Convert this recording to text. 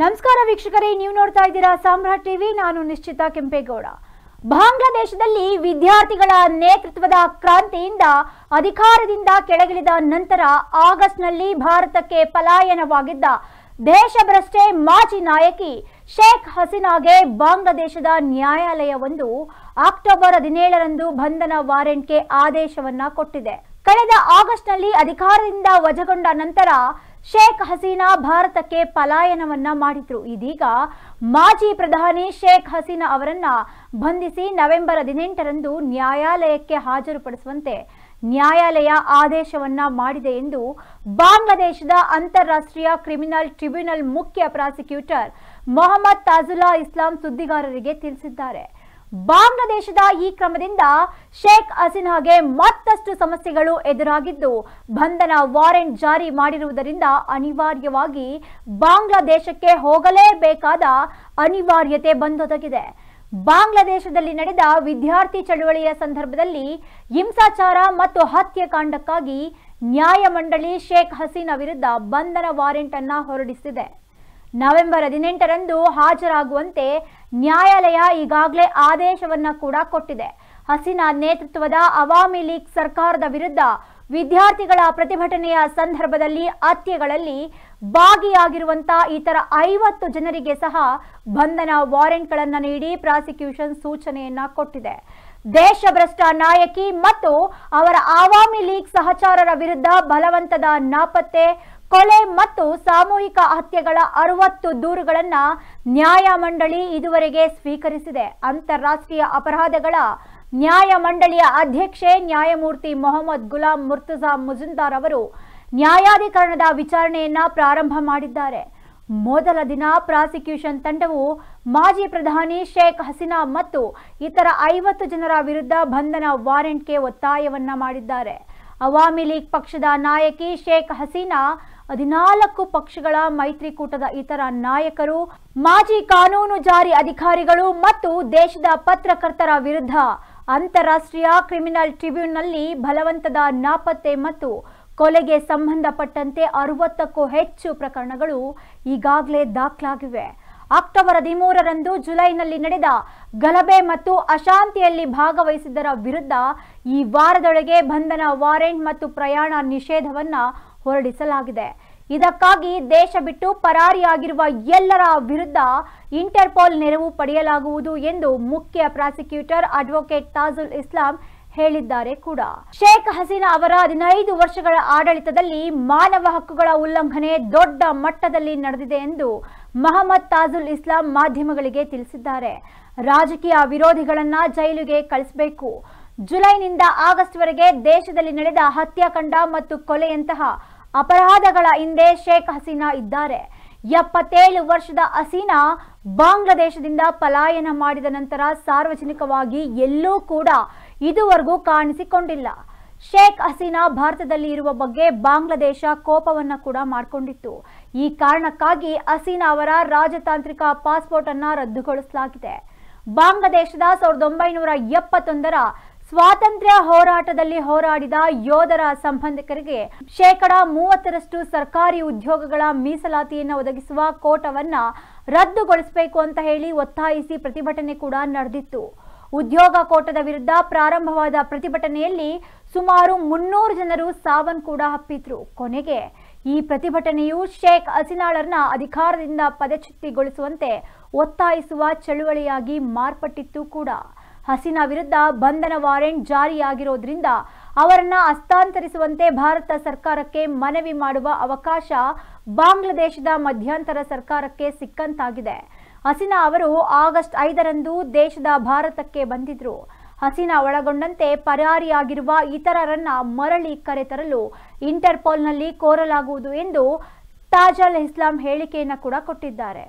ನಮಸ್ಕಾರ ವೀಕ್ಷಕರೇ, ನೀವು ನೋಡ್ತಾ ಇದ್ದೀರಾ ಸಾಮ್ರಾಟ್ ಟಿವಿ, ನಾನು ನಿಶ್ಚಿತ ಕೆಂಪೇಗೌಡ. ಬಾಂಗ್ಲಾದೇಶದಲ್ಲಿ ವಿದ್ಯಾರ್ಥಿಗಳ ನೇತೃತ್ವದ ಕ್ರಾಂತಿಯಿಂದ ಅಧಿಕಾರದಿಂದ ಕೆಳಗಿಳಿದ ನಂತರ ಆಗಸ್ಟ್ನಲ್ಲಿ ಭಾರತಕ್ಕೆ ಪಲಾಯನವಾಗಿದ್ದ ದೇಶಭ್ರಷ್ಟೆ ಮಾಜಿ ನಾಯಕಿ ಶೇಖ್ ಹಸೀನಾಗೆ ಬಾಂಗ್ಲಾದೇಶದ ನ್ಯಾಯಾಲಯವೊಂದು ಅಕ್ಟೋಬರ್ ಹದಿನೇಳರಂದು ಬಂಧನ ವಾರೆಂಟ್ಗೆ ಆದೇಶವನ್ನ ಕೊಟ್ಟಿದೆ. ಕಳೆದ ಆಗಸ್ಟ್ನಲ್ಲಿ ಅಧಿಕಾರದಿಂದ ವಜಗೊಂಡ ನಂತರ ಶೇಖ್ ಹಸೀನಾ ಭಾರತಕ್ಕೆ ಪಲಾಯನವನ್ನ ಮಾಡಿದ್ರು. ಇದೀಗ ಮಾಜಿ ಪ್ರಧಾನಿ ಶೇಖ್ ಹಸೀನಾ ಅವರನ್ನ ಬಂಧಿಸಿ ನವೆಂಬರ್ ಹದಿನೆಂಟರಂದು ನ್ಯಾಯಾಲಯಕ್ಕೆ ಹಾಜರುಪಡಿಸುವಂತೆ ನ್ಯಾಯಾಲಯ ಆದೇಶವನ್ನ ಮಾಡಿದೆ ಎಂದು ಬಾಂಗ್ಲಾದೇಶದ ಅಂತಾರಾಷ್ಟ್ರೀಯ ಕ್ರಿಮಿನಲ್ ಟ್ರಿಬ್ಯುನಲ್ ಮುಖ್ಯ ಪ್ರಾಸಿಕ್ಯೂಟರ್ ಮೊಹಮ್ಮದ್ ತಾಜುಲಾ ಇಸ್ಲಾಂ ಸುದ್ದಿಗಾರರಿಗೆ ತಿಳಿಸಿದ್ದಾರೆ. ಬಾಂಗ್ಲಾದೇಶದ ಈ ಕ್ರಮದಿಂದ ಶೇಖ್ ಹಸೀನಾಗೆ ಮತ್ತಷ್ಟು ಸಮಸ್ಯೆಗಳು ಎದುರಾಗಿದ್ದು, ಬಂಧನ ವಾರೆಂಟ್ ಜಾರಿ ಮಾಡಿರುವುದರಿಂದ ಅನಿವಾರ್ಯವಾಗಿ ಬಾಂಗ್ಲಾದೇಶಕ್ಕೆ ಹೋಗಲೇಬೇಕಾದ ಅನಿವಾರ್ಯತೆ ಬಂದೊದಗಿದೆ. ಬಾಂಗ್ಲಾದೇಶದಲ್ಲಿ ನಡೆದ ವಿದ್ಯಾರ್ಥಿ ಚಳುವಳಿಯ ಸಂದರ್ಭದಲ್ಲಿ ಹಿಂಸಾಚಾರ ಮತ್ತು ಹತ್ಯೆಕಾಂಡಕ್ಕಾಗಿ ನ್ಯಾಯಮಂಡಳಿ ಶೇಖ್ ಹಸೀನಾ ವಿರುದ್ಧ ಬಂಧನ ವಾರೆಂಟ್ ಅನ್ನ ಹೊರಡಿಸಿದೆ. ನವೆಂಬರ್ ಹದಿನೆಂಟರಂದು ಹಾಜರಾಗುವಂತೆ ನ್ಯಾಯಾಲಯ ಈಗಾಗಲೇ ಆದೇಶವನ್ನ ಕೂಡ ಕೊಟ್ಟಿದೆ. ಹಸೀನಾ ನೇತೃತ್ವದ ಅವಾಮಿ ಲೀಗ್ ಸರ್ಕಾರದ ವಿರುದ್ಧ ವಿದ್ಯಾರ್ಥಿಗಳ ಪ್ರತಿಭಟನೆಯ ಸಂದರ್ಭದಲ್ಲಿ ಹತ್ಯೆಗಳಲ್ಲಿ ಭಾಗಿಯಾಗಿರುವಂತಹ ಇತರ ಐವತ್ತು ಜನರಿಗೆ ಸಹ ಬಂಧನ ವಾರೆಂಟ್ಗಳನ್ನು ನೀಡಿ ಪ್ರಾಸಿಕ್ಯೂಷನ್ ಸೂಚನೆಯನ್ನ ಕೊಟ್ಟಿದೆ. ದೇಶಭ್ರಷ್ಟ ನಾಯಕಿ ಮತ್ತು ಅವರ ಆವಾಮಿ ಲೀಗ್ ಸಹಚಾರರ ವಿರುದ್ಧ ಬಲವಂತದ ನಾಪತ್ತೆ ಕೊಲೆ ಮತ್ತು ಸಾಮೂಹಿಕ ಹತ್ಯೆಗಳ ಅರವತ್ತು ದೂರುಗಳನ್ನ ನ್ಯಾಯಮಂಡಳಿ ಇದುವರೆಗೆ ಸ್ವೀಕರಿಸಿದೆ. ಅಂತಾರಾಷ್ಟ್ರೀಯ ಅಪರಾಧಗಳ ನ್ಯಾಯಮಂಡಳಿಯ ಅಧ್ಯಕ್ಷೆ ನ್ಯಾಯಮೂರ್ತಿ ಮೊಹಮ್ಮದ್ ಗುಲಾಂ ಮುರ್ತುಜಾ ಮುಜುಂದಾರ್ ಅವರು ನ್ಯಾಯಾಧಿಕರಣದ ವಿಚಾರಣೆಯನ್ನ ಪ್ರಾರಂಭ ಮಾಡಿದ್ದಾರೆ. ಮೊದಲ ದಿನ ಪ್ರಾಸಿಕ್ಯೂಷನ್ ತಂಡವು ಮಾಜಿ ಪ್ರಧಾನಿ ಶೇಖ್ ಹಸೀನಾ ಮತ್ತು ಇತರ ಐವತ್ತು ಜನರ ವಿರುದ್ಧ ಬಂಧನ ವಾರೆಂಟ್ಗೆ ಒತ್ತಾಯವನ್ನ ಮಾಡಿದ್ದಾರೆ. ಅವಾಮಿ ಲೀಗ್ ಪಕ್ಷದ ನಾಯಕಿ ಶೇಖ್ ಹಸೀನಾ ಹದಿನಾಲ್ಕು ಪಕ್ಷಗಳ ಮೈತ್ರಿಕೂಟದ ಇತರ ನಾಯಕರು, ಮಾಜಿ ಕಾನೂನು ಜಾರಿ ಅಧಿಕಾರಿಗಳು ಮತ್ತು ದೇಶದ ಪತ್ರಕರ್ತರ ವಿರುದ್ಧ ಅಂತಾರಾಷ್ಟ್ರೀಯ ಕ್ರಿಮಿನಲ್ ಟ್ರಿಬ್ಯುನಲ್ನಲ್ಲಿ ಬಲವಂತದ ನಾಪತ್ತೆ ಮತ್ತು ಕೊಲೆಗೆ ಸಂಬಂಧಪಟ್ಟಂತೆ ಅರವತ್ತಕ್ಕೂ ಹೆಚ್ಚು ಪ್ರಕರಣಗಳು ಈಗಾಗಲೇ ದಾಖಲಾಗಿವೆ. ಅಕ್ಟೋಬರ್ ಹದಿಮೂರರಂದು ಜುಲೈನಲ್ಲಿ ನಡೆದ ಗಲಭೆ ಮತ್ತು ಅಶಾಂತಿಯಲ್ಲಿ ಭಾಗವಹಿಸಿದ್ದರ ವಿರುದ್ಧ ಈ ವಾರದೊಳಗೆ ಬಂಧನ ವಾರೆಂಟ್ ಮತ್ತು ಪ್ರಯಾಣ ನಿಷೇಧವನ್ನ ಹೊರಡಿಸಲಾಗಿದೆ. ಇದಕ್ಕಾಗಿ ದೇಶ ಬಿಟ್ಟು ಪರಾರಿಯಾಗಿರುವ ಎಲ್ಲರ ವಿರುದ್ಧ ಇಂಟರ್ಪೋಲ್ ನೆರವು ಪಡೆಯಲಾಗುವುದು ಎಂದು ಮುಖ್ಯ ಪ್ರಾಸಿಕ್ಯೂಟರ್ ಅಡ್ವೊಕೇಟ್ ತಾಜುಲ್ ಇಸ್ಲಾಂ ಹೇಳಿದ್ದಾರೆ ಕೂಡ. ಶೇಖ್ ಹಸೀನಾ ಅವರ ಹದಿನೈದು ವರ್ಷಗಳ ಆಡಳಿತದಲ್ಲಿ ಮಾನವ ಹಕ್ಕುಗಳ ಉಲ್ಲಂಘನೆ ದೊಡ್ಡ ಮಟ್ಟದಲ್ಲಿ ನಡೆದಿದೆ ಎಂದು ಮಹಮ್ಮದ್ ತಾಜುಲ್ ಇಸ್ಲಾಂ ಮಾಧ್ಯಮಗಳಿಗೆ ತಿಳಿಸಿದ್ದಾರೆ. ರಾಜಕೀಯ ವಿರೋಧಿಗಳನ್ನ ಜೈಲಿಗೆ ಕಳಿಸಬೇಕು. ಜುಲೈನಿಂದ ಆಗಸ್ಟ್ ವರೆಗೆ ದೇಶದಲ್ಲಿ ನಡೆದ ಹತ್ಯಾಕಾಂಡ ಮತ್ತು ಕೊಲೆಯಂತಹ ಅಪರಾಧಗಳ ಹಿಂದೆ ಶೇಖ್ ಹಸೀನಾ ಇದ್ದಾರೆ. ಎಪ್ಪತ್ತೇಳು ವರ್ಷದ ಹಸೀನಾ ಬಾಂಗ್ಲಾದೇಶದಿಂದ ಪಲಾಯನ ಮಾಡಿದ ನಂತರ ಸಾರ್ವಜನಿಕವಾಗಿ ಎಲ್ಲೂ ಕೂಡ ಇದುವರೆಗೂ ಕಾಣಿಸಿಕೊಂಡಿಲ್ಲ. ಶೇಖ್ ಹಸೀನಾ ಭಾರತದಲ್ಲಿ ಇರುವ ಬಗ್ಗೆ ಬಾಂಗ್ಲಾದೇಶ ಕೋಪವನ್ನ ಕೂಡ ಮಾಡಿಕೊಂಡಿತ್ತು. ಈ ಕಾರಣಕ್ಕಾಗಿ ಹಸೀನಾ ಅವರ ರಾಜತಾಂತ್ರಿಕ ಪಾಸ್ಪೋರ್ಟ್ ಅನ್ನ ರದ್ದುಗೊಳಿಸಲಾಗಿದೆ. ಬಾಂಗ್ಲಾದೇಶದ ಸಾವಿರದ ಒಂಬೈನೂರ ಎಪ್ಪತ್ತೊಂದರ ಸ್ವಾತಂತ್ರ್ಯ ಹೋರಾಟದಲ್ಲಿ ಹೋರಾಡಿದ ಯೋಧರ ಸಂಬಂಧಿಕರಿಗೆ ಶೇಕಡ ಮೂವತ್ತರಷ್ಟು ಸರ್ಕಾರಿ ಉದ್ಯೋಗಗಳ ಮೀಸಲಾತಿಯನ್ನು ಒದಗಿಸುವ ಕೋಟವನ್ನ ರದ್ದುಗೊಳಿಸಬೇಕು ಅಂತ ಹೇಳಿ ಒತ್ತಾಯಿಸಿ ಪ್ರತಿಭಟನೆ ಕೂಡ ನಡೆದಿತ್ತು. ಉದ್ಯೋಗ ಕೋಟದ ವಿರುದ್ಧ ಪ್ರಾರಂಭವಾದ ಪ್ರತಿಭಟನೆಯಲ್ಲಿ ಸುಮಾರು ಮುನ್ನೂರು ಜನರು ಸಾವನ್ ಕೂಡ ಹಪ್ಪಿದ್ರು. ಕೊನೆಗೆ ಈ ಪ್ರತಿಭಟನೆಯು ಶೇಖ್ ಹಸೀನಾಳರ್ನ ಅಧಿಕಾರದಿಂದ ಪದಚ್ಯುತಿಗೊಳಿಸುವಂತೆ ಒತ್ತಾಯಿಸುವ ಚಳುವಳಿಯಾಗಿ ಮಾರ್ಪಟ್ಟಿತ್ತು ಕೂಡ. ಹಸೀನಾ ವಿರುದ್ಧ ಬಂಧನ ವಾರೆಂಟ್ ಜಾರಿಯಾಗಿರೋದ್ರಿಂದ ಅವರನ್ನ ಹಸ್ತಾಂತರಿಸುವಂತೆ ಭಾರತ ಸರ್ಕಾರಕ್ಕೆ ಮನವಿ ಮಾಡುವ ಅವಕಾಶ ಬಾಂಗ್ಲಾದೇಶದ ಮಧ್ಯಂತರ ಸರ್ಕಾರಕ್ಕೆ ಸಿಕ್ಕಂತಾಗಿದೆ. ಹಸೀನಾ ಅವರು ಆಗಸ್ಟ್ ಐದರಂದು ದೇಶದ ಭಾರತಕ್ಕೆ ಬಂದಿದ್ರು. ಹಸೀನಾ ಒಳಗೊಂಡಂತೆ ಪರಾರಿಯಾಗಿರುವ ಇತರರನ್ನ ಮರಳಿ ಕರೆತರಲು ಇಂಟರ್ಪೋಲ್ನಲ್ಲಿ ಕೋರಲಾಗುವುದು ಎಂದು ತಾಜಲ್ ಇಸ್ಲಾಂ ಹೇಳಿಕೆಯನ್ನು ಕೂಡ ಕೊಟ್ಟಿದ್ದಾರೆ.